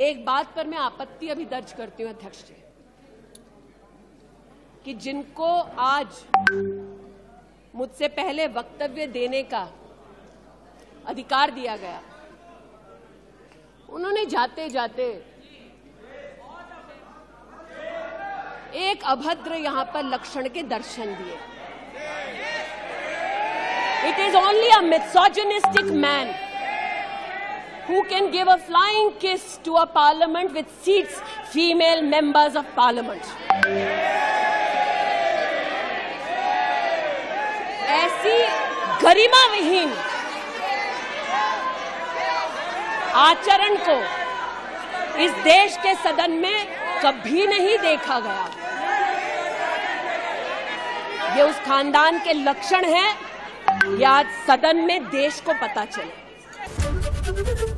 एक बात पर मैं आपत्ति अभी दर्ज करती हूँ अध्यक्ष जी, कि जिनको आज मुझसे पहले वक्तव्य देने का अधिकार दिया गया, उन्होंने जाते जाते एक अभद्र यहाँ पर लक्षण के दर्शन दिए। It is only a misogynistic man who can give a flying kiss to a parliament with seats female members of parliament. ऐसी गरिमा विहीन आचरण को इस देश के सदन में कभी नहीं देखा गया ये उस खानदान के लक्षण है ये आज सदन में देश को पता चले